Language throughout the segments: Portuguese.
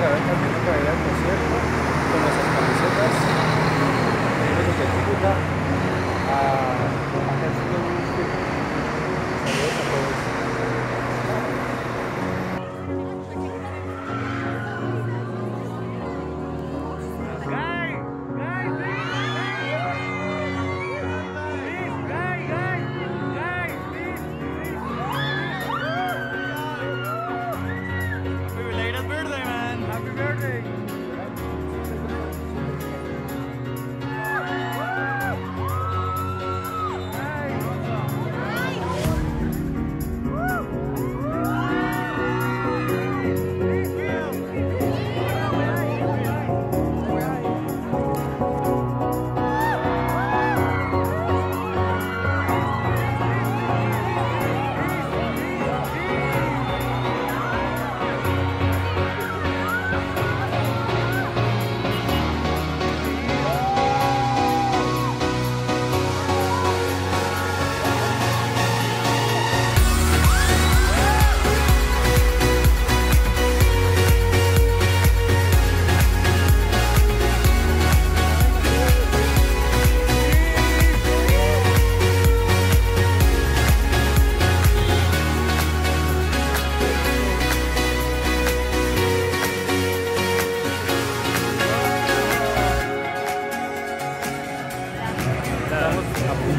galera tá vindo pra ele, é parceiro.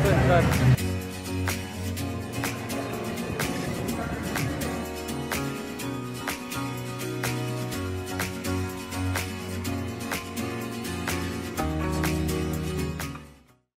对对。